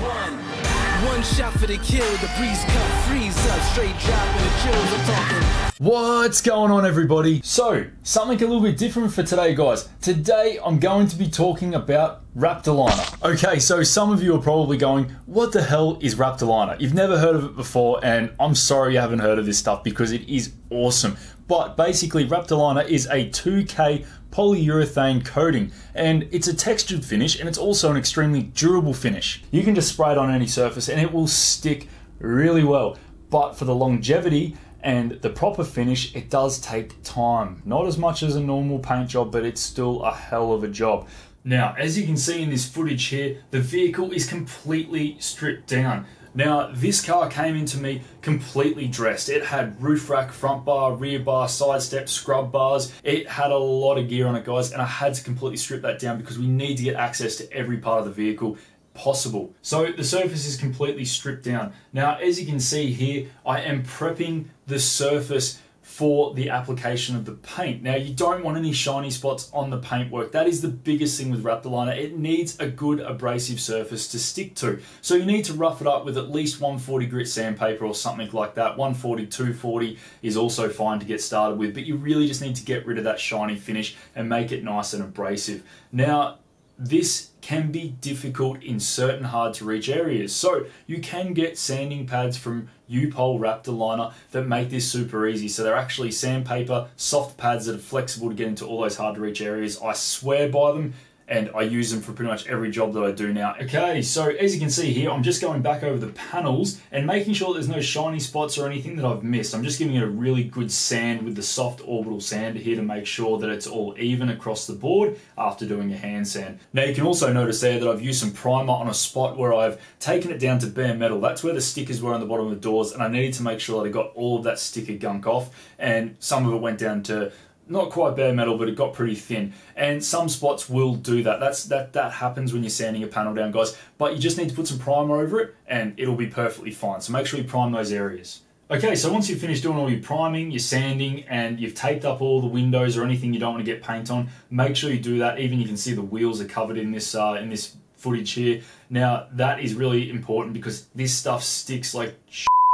One, one shot for the kill. The breeze cut, freeze up, straight the chills. Talking. What's going on, everybody? So, something a little bit different for today, guys. Today, I'm going to be talking about Raptorliner. Okay, so some of you are probably going, What the hell is Raptorliner? You've never heard of it before, and I'm sorry you haven't heard of this stuff because it is awesome. But basically, Raptorliner is a 2K polyurethane coating and it's a textured finish and it's also an extremely durable finish. You can just spray it on any surface and it will stick really well. But for the longevity and the proper finish, it does take time. Not as much as a normal paint job, but it's still a hell of a job. Now, as you can see in this footage here, the vehicle is completely stripped down. Now, this car came into me completely dressed. It had roof rack, front bar, rear bar, side step, scrub bars. It had a lot of gear on it, guys, and I had to completely strip that down because we need to get access to every part of the vehicle possible. So the surface is completely stripped down. Now, as you can see here, I am prepping the surface for the application of the paint. Now you don't want any shiny spots on the paintwork. That is the biggest thing with Raptor Liner. It needs a good abrasive surface to stick to. So you need to rough it up with at least 140 grit sandpaper or something like that. 140, 240 is also fine to get started with, but you really just need to get rid of that shiny finish and make it nice and abrasive. Now, this can be difficult in certain hard to reach areas. So you can get sanding pads from U-POL Raptorliner that make this super easy. So they're actually sandpaper, soft pads that are flexible to get into all those hard to reach areas. I swear by them and I use them for pretty much every job that I do now. Okay, so as you can see here, I'm just going back over the panels and making sure there's no shiny spots or anything that I've missed. I'm just giving it a really good sand with the soft orbital sander here to make sure that it's all even across the board after doing a hand sand. Now you can also notice there that I've used some primer on a spot where I've taken it down to bare metal. That's where the stickers were on the bottom of the doors and I needed to make sure that I got all of that sticker gunk off and some of it went down to not quite bare metal, but it got pretty thin. And some spots will do that. That's that that happens when you're sanding a panel down, guys. But you just need to put some primer over it, and it'll be perfectly fine. So make sure you prime those areas. Okay, so once you've finished doing all your priming, your sanding, and you've taped up all the windows or anything you don't want to get paint on, make sure you do that. Even you can see the wheels are covered in this uh, in this footage here. Now that is really important because this stuff sticks like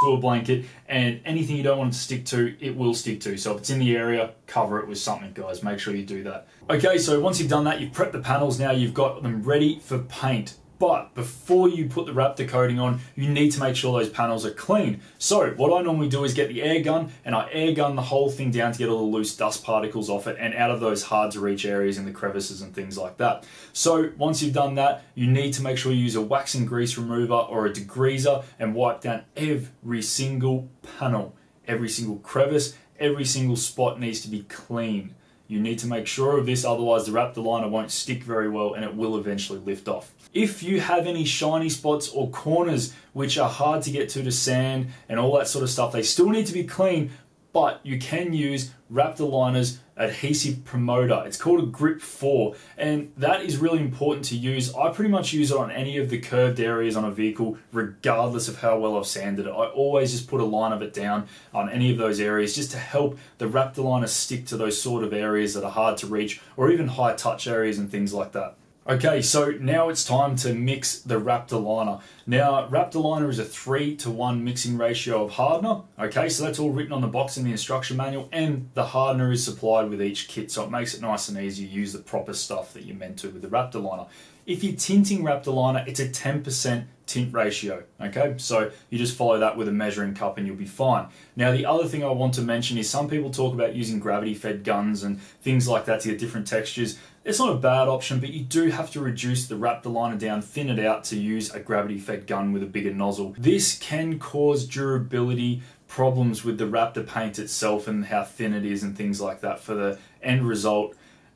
to a blanket and anything you don't want to stick to it will stick to. So if it's in the area cover it with something guys. Make sure you do that. Okay so once you've done that you've prepped the panels. Now you've got them ready for paint but before you put the Raptor coating on, you need to make sure those panels are clean. So what I normally do is get the air gun and I air gun the whole thing down to get all the loose dust particles off it and out of those hard to reach areas and the crevices and things like that. So once you've done that, you need to make sure you use a wax and grease remover or a degreaser and wipe down every single panel, every single crevice, every single spot needs to be clean. You need to make sure of this, otherwise the Raptorliner won't stick very well and it will eventually lift off. If you have any shiny spots or corners which are hard to get to to sand and all that sort of stuff, they still need to be clean, but you can use Raptor Liners adhesive promoter. It's called a Grip 4, and that is really important to use. I pretty much use it on any of the curved areas on a vehicle, regardless of how well I've sanded it. I always just put a line of it down on any of those areas just to help the Raptorliner stick to those sort of areas that are hard to reach or even high touch areas and things like that. Okay, so now it's time to mix the Raptor liner. Now, Raptor liner is a 3 to 1 mixing ratio of hardener. Okay, so that's all written on the box in the instruction manual, and the hardener is supplied with each kit, so it makes it nice and easy to use the proper stuff that you're meant to with the Raptor liner. If you're tinting Raptor liner, it's a 10% tint ratio. Okay, so you just follow that with a measuring cup and you'll be fine. Now, the other thing I want to mention is some people talk about using gravity fed guns and things like that to get different textures. It's not a bad option, but you do have to reduce the wrap the Raptorliner down, thin it out to use a gravity fed gun with a bigger nozzle. This can cause durability problems with the Raptor paint itself and how thin it is and things like that for the end result.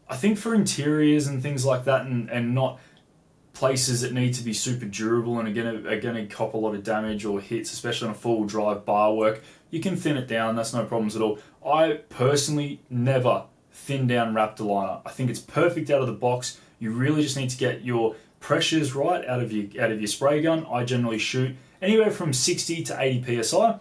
I think for interiors and things like that and, and not places that need to be super durable and are going to are going to cop a lot of damage or hits, especially on a full drive bar work, you can thin it down. That's no problems at all. I personally never thin down Raptor liner. I think it's perfect out of the box. You really just need to get your pressures right out of your out of your spray gun. I generally shoot anywhere from 60 to 80 psi,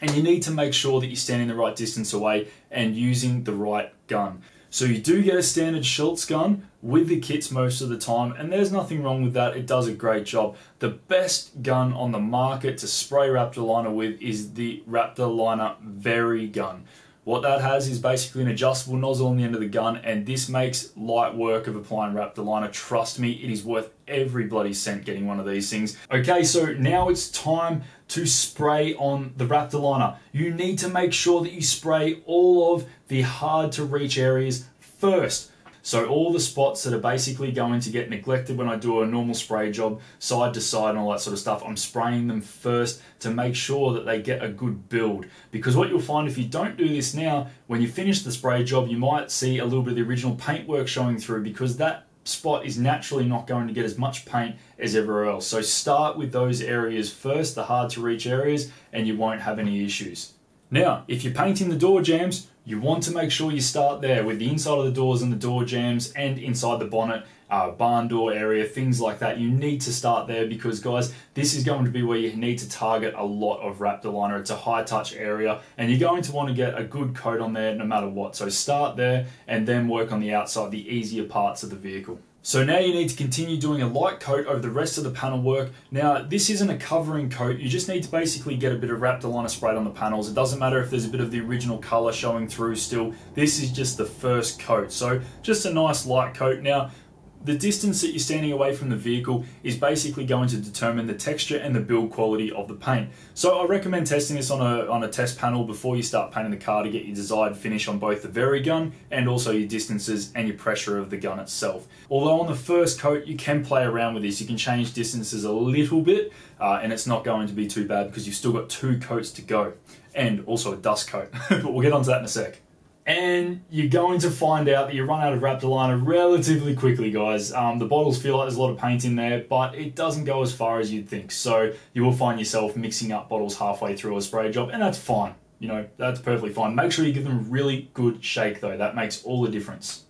and you need to make sure that you're standing the right distance away and using the right gun. So you do get a standard Schutz gun with the kits most of the time, and there's nothing wrong with that. It does a great job. The best gun on the market to spray Raptor liner with is the Raptor liner Very gun. What that has is basically an adjustable nozzle on the end of the gun, and this makes light work of applying Raptor liner. Trust me, it is worth every bloody cent getting one of these things. Okay, so now it's time to spray on the Raptor liner. You need to make sure that you spray all of the hard to reach areas first. So all the spots that are basically going to get neglected when I do a normal spray job, side to side and all that sort of stuff, I'm spraying them first to make sure that they get a good build. Because what you'll find if you don't do this now, when you finish the spray job, you might see a little bit of the original paintwork showing through because that spot is naturally not going to get as much paint as everywhere else. So start with those areas first, the hard to reach areas, and you won't have any issues. Now, if you're painting the door jambs, you want to make sure you start there with the inside of the doors and the door jambs and inside the bonnet, uh, barn door area, things like that. You need to start there because, guys, this is going to be where you need to target a lot of Raptor liner. It's a high touch area and you're going to want to get a good coat on there no matter what. So start there and then work on the outside, the easier parts of the vehicle. So now you need to continue doing a light coat over the rest of the panel work. Now this isn't a covering coat, you just need to basically get a bit of Raptor sprayed on the panels. It doesn't matter if there's a bit of the original colour showing through still, this is just the first coat. So just a nice light coat. Now the distance that you're standing away from the vehicle is basically going to determine the texture and the build quality of the paint. So I recommend testing this on a, on a test panel before you start painting the car to get your desired finish on both the Very gun and also your distances and your pressure of the gun itself. Although on the first coat you can play around with this, you can change distances a little bit uh, and it's not going to be too bad because you've still got two coats to go and also a dust coat, but we'll get onto that in a sec and you're going to find out that you run out of Raptor liner relatively quickly, guys. Um, the bottles feel like there's a lot of paint in there, but it doesn't go as far as you'd think. So you will find yourself mixing up bottles halfway through a spray job, and that's fine. You know, that's perfectly fine. Make sure you give them a really good shake, though. That makes all the difference.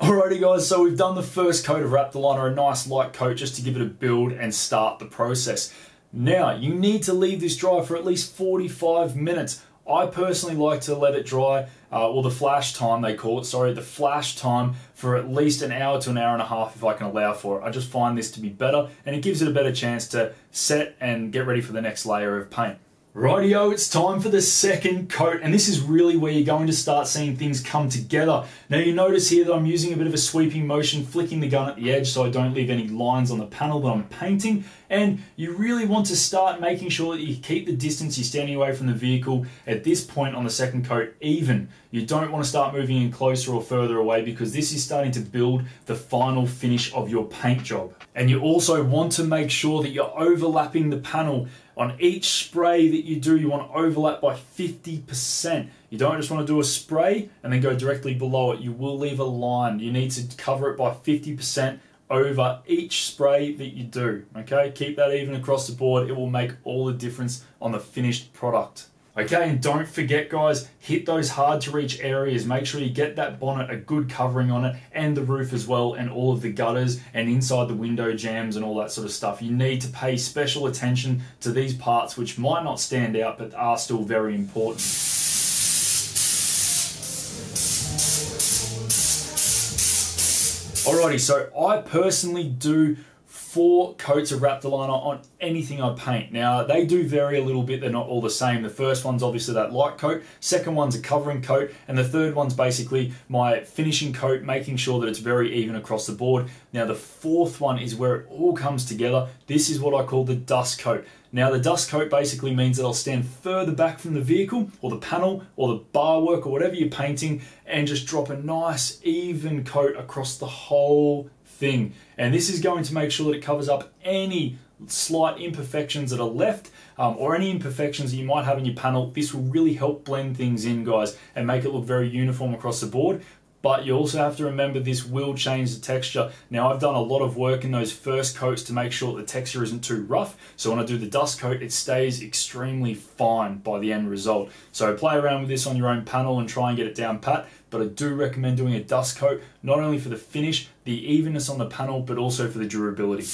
Alrighty guys, so we've done the first coat of Raptor liner, a nice light coat just to give it a build and start the process. Now, you need to leave this dry for at least 45 minutes. I personally like to let it dry, uh, or the flash time they call it, sorry, the flash time for at least an hour to an hour and a half if I can allow for it. I just find this to be better and it gives it a better chance to set and get ready for the next layer of paint. Rightio, it's time for the second coat, and this is really where you're going to start seeing things come together. Now you notice here that I'm using a bit of a sweeping motion, flicking the gun at the edge so I don't leave any lines on the panel that I'm painting, and you really want to start making sure that you keep the distance you're standing away from the vehicle at this point on the second coat even. You don't want to start moving in closer or further away because this is starting to build the final finish of your paint job. And you also want to make sure that you're overlapping the panel on each spray that you do, you want to overlap by 50%. You don't just want to do a spray and then go directly below it. You will leave a line. You need to cover it by 50% over each spray that you do. Okay, keep that even across the board. It will make all the difference on the finished product. Okay, and don't forget, guys, hit those hard to reach areas. Make sure you get that bonnet a good covering on it and the roof as well, and all of the gutters and inside the window jambs and all that sort of stuff. You need to pay special attention to these parts, which might not stand out but are still very important. Alrighty, so I personally do four coats of Raptor liner on anything I paint. Now, they do vary a little bit, they're not all the same. The first one's obviously that light coat, second one's a covering coat, and the third one's basically my finishing coat, making sure that it's very even across the board. Now, the fourth one is where it all comes together. This is what I call the dust coat. Now, the dust coat basically means that I'll stand further back from the vehicle, or the panel, or the bar work, or whatever you're painting, and just drop a nice, even coat across the whole thing. And this is going to make sure that it covers up any slight imperfections that are left um, or any imperfections that you might have in your panel. This will really help blend things in, guys, and make it look very uniform across the board. But you also have to remember this will change the texture. Now I've done a lot of work in those first coats to make sure the texture isn't too rough. So when I do the dust coat, it stays extremely fine by the end result. So play around with this on your own panel and try and get it down pat but I do recommend doing a dust coat, not only for the finish, the evenness on the panel, but also for the durability.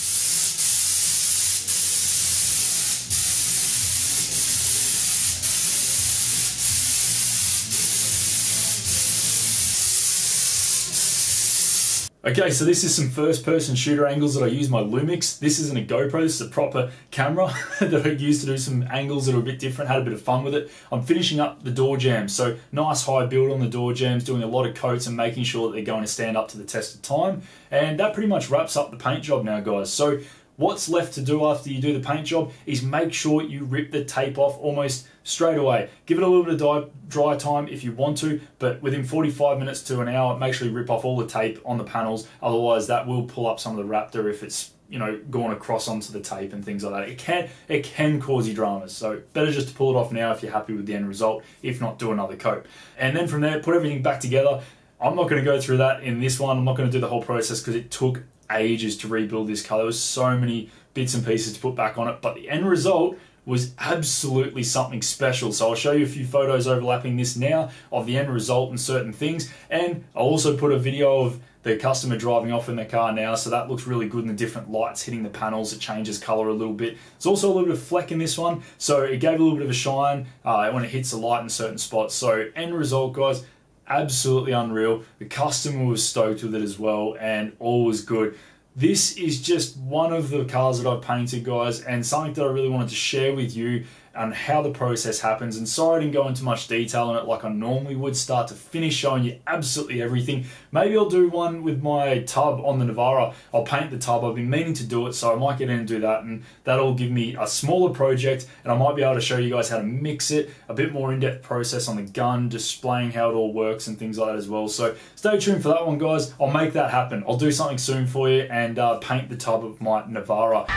Okay, so this is some first person shooter angles that I use my Lumix. This isn't a GoPro, this is a proper camera that I use to do some angles that are a bit different, had a bit of fun with it. I'm finishing up the door jambs, so nice high build on the door jambs, doing a lot of coats and making sure that they're going to stand up to the test of time. And that pretty much wraps up the paint job now, guys. So What's left to do after you do the paint job is make sure you rip the tape off almost straight away. Give it a little bit of dry time if you want to, but within 45 minutes to an hour, make sure you rip off all the tape on the panels. Otherwise, that will pull up some of the Raptor if it's you know gone across onto the tape and things like that. It can it can cause you dramas. So better just to pull it off now if you're happy with the end result. If not, do another coat. And then from there, put everything back together. I'm not going to go through that in this one. I'm not going to do the whole process because it took ages to rebuild this car. There was so many bits and pieces to put back on it, but the end result was absolutely something special. So I'll show you a few photos overlapping this now of the end result and certain things. And I'll also put a video of the customer driving off in the car now, so that looks really good in the different lights hitting the panels. It changes color a little bit. There's also a little bit of fleck in this one, so it gave a little bit of a shine uh, when it hits the light in certain spots. So end result, guys, absolutely unreal. The customer was stoked with it as well, and all was good. This is just one of the cars that I've painted, guys, and something that I really wanted to share with you and how the process happens. And sorry I didn't go into much detail on it like I normally would, start to finish, showing you absolutely everything. Maybe I'll do one with my tub on the Navara. I'll paint the tub. I've been meaning to do it, so I might get in and do that, and that'll give me a smaller project, and I might be able to show you guys how to mix it, a bit more in-depth process on the gun, displaying how it all works and things like that as well. So stay tuned for that one, guys. I'll make that happen. I'll do something soon for you and uh, paint the tub of my Navara.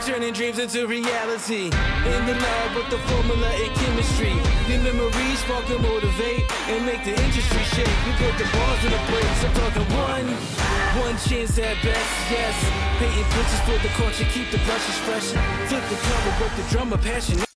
Turning dreams into reality. In the lab with the formula and chemistry. The memories spark and motivate and make the industry shake. We put the balls in the place. I'm talking one, one chance at best, yes. Painting pictures for the culture, keep the brushes fresh. Flip the cover with the drummer passion.